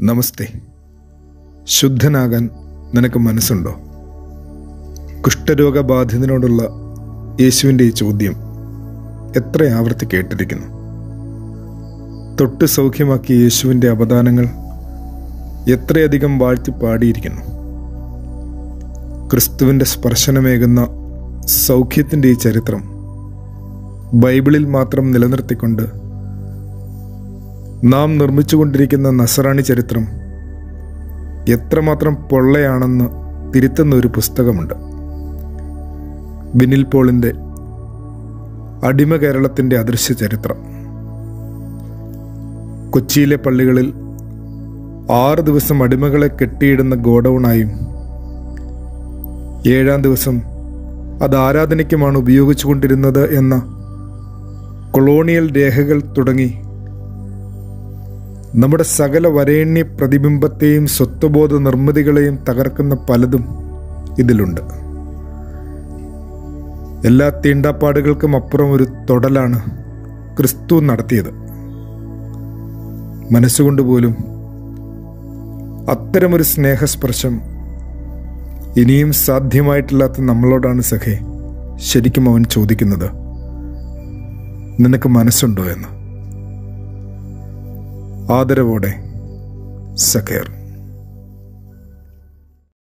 നമസ്തേ. ശുദ്ധനാകാൻ നിനക്ക് മനസ്സുണ്ടോ? കുഷ്ഠരോഗബാധിതനോടുള്ള യേശുവിന്റെ ഈ ചോദ്യം എത്ര ആവർത്തി കേട്ടിരിക്കുന്നു? തൊട്ട് സൗഖ്യമാക്കിയ യേശുവിന്റെ അവദാനങ്ങൾ എത്രയധികം വാഴ്ത്തി പാടിയിരിക്കുന്നു? ക്രിസ്തുവിന്റെ സ്പർശനമേകുന്ന സൗഖ്യത്തിന്റെ ഈ ചരിത്രം ബൈബിളിൽ മാത്രം നിലനിർത്തിക്കൊണ്ട് നാം നിർമ്മിച്ചുകൊണ്ടിരിക്കുന്ന നസറാണി ചരിത്രം എത്രമാത്രം പൊള്ളയാണെന്ന് തിരുത്തുന്ന ഒരു പുസ്തകമുണ്ട്. ബിനിൽ പോളിന്റെ അടിമ കേരളത്തിന്റെ അദൃശ്യ ചരിത്രം. കൊച്ചിയിലെ പള്ളികളിൽ ആറ് ദിവസം അടിമകളെ കെട്ടിയിടുന്ന ഗോഡൌണായും ഏഴാം ദിവസം അത് ആരാധനയ്ക്കുമാണ് ഉപയോഗിച്ചുകൊണ്ടിരുന്നത് എന്ന കൊളോണിയൽ രേഖകൾ തുടങ്ങി നമ്മുടെ സകല വരേണ്യ പ്രതിബിംബത്തെയും സ്വത്വബോധ നിർമ്മിതികളെയും തകർക്കുന്ന പലതും ഇതിലുണ്ട്. എല്ലാ തീണ്ടാപ്പാടുകൾക്കും അപ്പുറം ഒരു തൊടലാണ് ക്രിസ്തു നടത്തിയത്. മനസ്സുകൊണ്ട് പോലും അത്തരമൊരു സ്നേഹസ്പർശം ഇനിയും സാധ്യമായിട്ടില്ലാത്ത നമ്മളോടാണ് സഖേ ശരിക്കും അവൻ ചോദിക്കുന്നത്. നിനക്ക് മനസ്സുണ്ടോ എന്ന്? ആദരവോടെ സഖേർ.